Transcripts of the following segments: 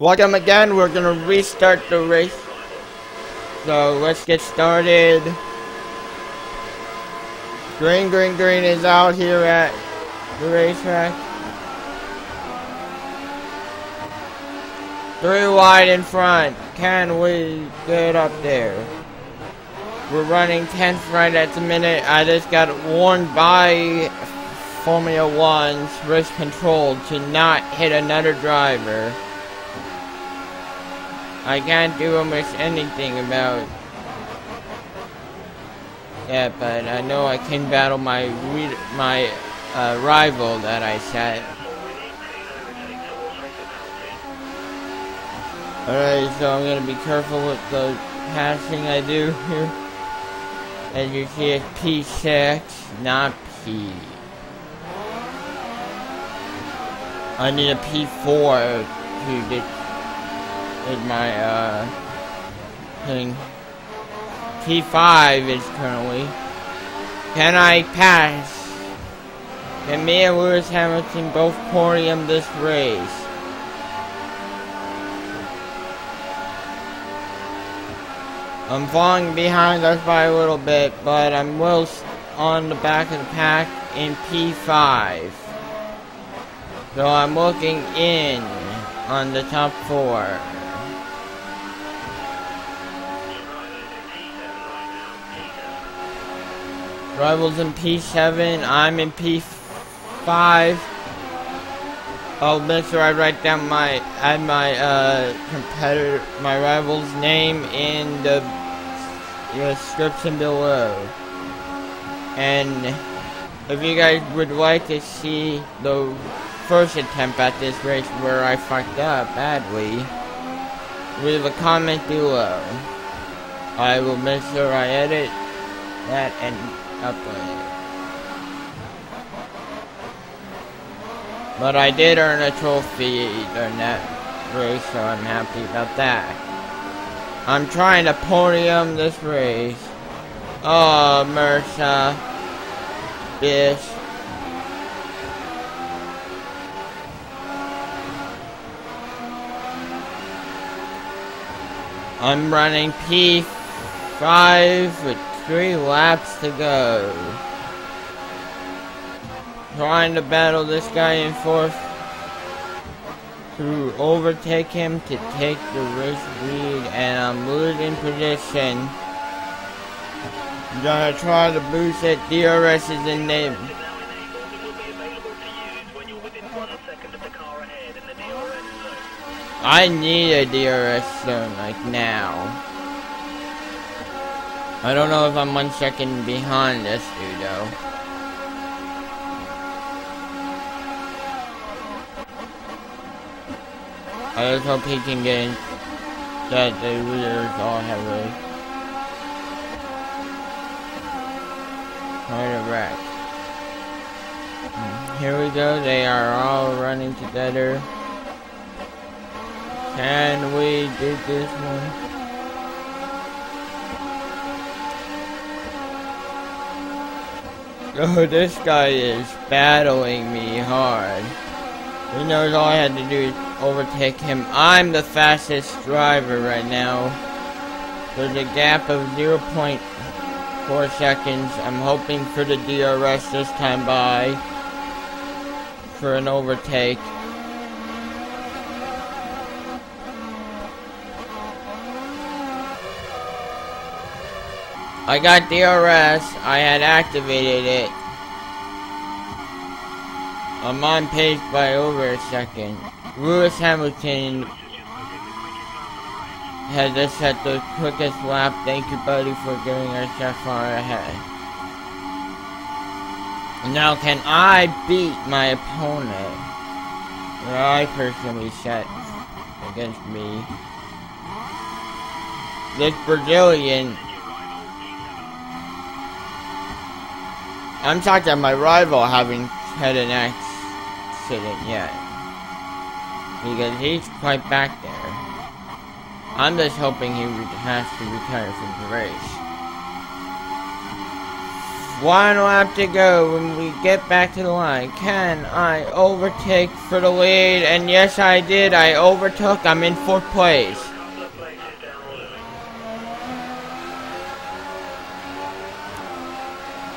Welcome again, we're gonna restart the race. So let's get started. Green, green, green is out here at the racetrack. Three wide in front. Can we get up there? We're running 10th right at the minute. I just got warned by Formula One's race control to not hit another driver. I can't do almost anything about that, but I know I can battle my my uh, rival that I set. Alright, so I'm gonna be careful with the passing I do here. As you see, it's P6, not P. I need a P4 to get is my uh thing. P5 is currently. Can I pass? Can me and Lewis Hamilton both podium this race? I'm falling behind us by a little bit, but I'm well on the back of the pack in P5. So I'm looking in on the top four. Rivals in P7, I'm in P5. I'll make sure I write down my, add my, uh, competitor, my rival's name in the description below. And if you guys would like to see the first attempt at this race where I fucked up badly, leave a comment below. I will make sure I edit that and But I did earn a trophy during that race, so I'm happy about that. I'm trying to podium this race. Oh, Mercer. Bitch. I'm running P5 with three laps to go. Trying to battle this guy in fourth to overtake him to take the race lead and I'm losing position. I'm gonna try to boost it. DRS is in name. I need a DRS zone like now. I don't know if I'm one second behind this dude though. I just hope he can get in that the leaders all have a quite a wreck. Here we go, they are all running together. Can we do this one? Oh, this guy is battling me hard. He knows all I had to do is overtake him. I'm the fastest driver right now. There's a gap of 0.4 seconds. I'm hoping for the DRS this time by for an overtake. I got DRS. I had activated it. I'm on pace by over a second. Lewis Hamilton had just set the quickest lap. Thank you, buddy, for getting us that far ahead. Now, can I beat my opponent? I personally set against me. This Brazilian I'm talking about my rival having had an accident yet. Because he's quite back there. I'm just hoping he has to retire from the race. one lap to go when we get back to the line. Can I overtake for the lead? And yes, I did. I overtook. I'm in fourth place.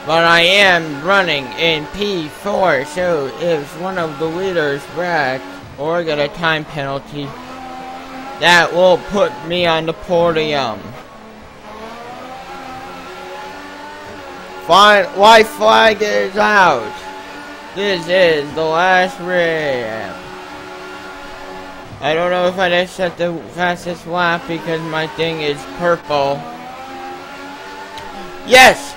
But I am running in P4, so if one of the leaders wreck or get a time penalty, that will put me on the podium. Fine, white flag is out. This is the last ramp. I don't know if I just set the fastest lap because my thing is purple. Yes!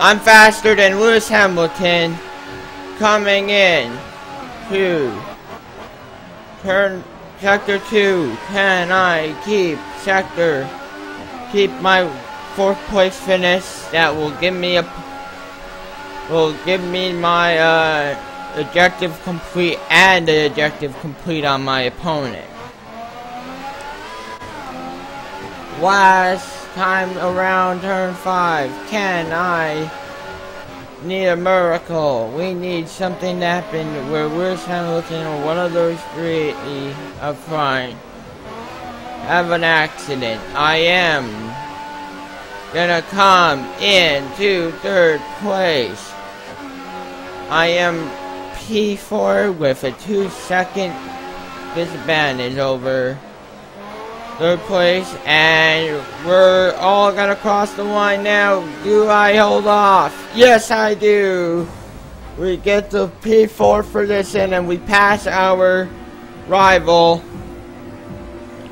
I'm faster than Lewis Hamilton coming in to turn sector 2. Can I keep sector keep my fourth place finish? That will give me a will give me my uh, objective complete and the objective complete on my opponent. Last time around turn 5, can I need a miracle? We need something to happen where Lewis Hamilton or one of those three uh, up front have an accident. I am gonna come in to third place. I am P4 with a two second disadvantage over third place and we're all gonna cross the line now. Do I hold off? Yes I do. We get the P4 for this and and we pass our rival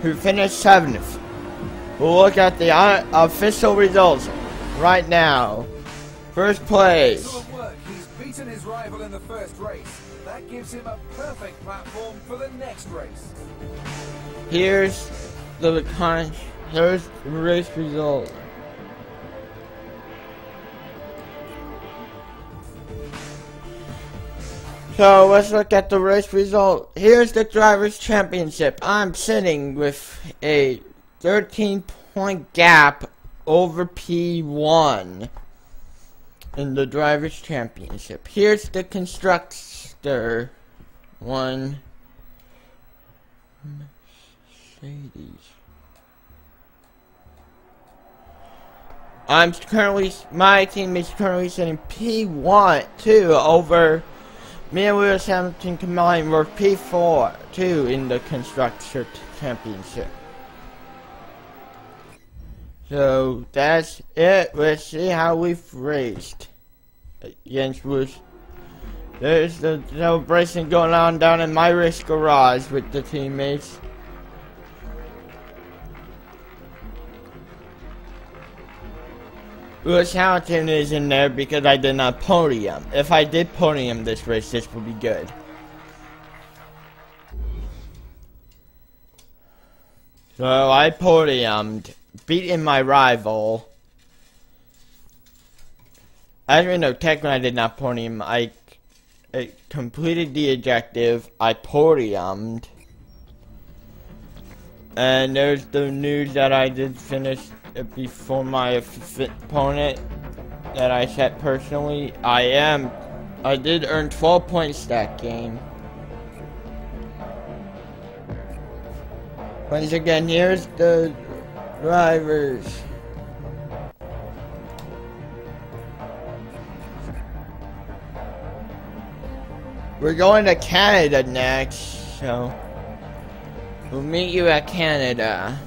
who finished 7th. We'll look at the uh, official results right now. First place beaten his rival in the first race. That gives him a perfect platform for the next race. Here's the here's race result. So let's look at the race result. Here's the driver's championship. I'm sitting with a 13 point gap over P1 in the Drivers' Championship. Here's the Constructor one. Mercedes. I'm currently, my team is currently sitting P1, 2 over me and Lewis Hamilton combined were P4, 2 in the Constructor Championship. So that's it. Let's see how we've raced against Woods. There's the celebration going on down in my race garage with the teammates. Lewis Hamilton is in there because I did not podium. If I did podium this race, this would be good. So I podiumed beating my rival. I don't know, technically I did not podium. I, I completed the objective. I podiumed. And there's the news that I did finish before my opponent that I set personally. I am, I did earn 12 points that game. Once again, here's the drivers. We're going to Canada next, so we'll meet you at Canada.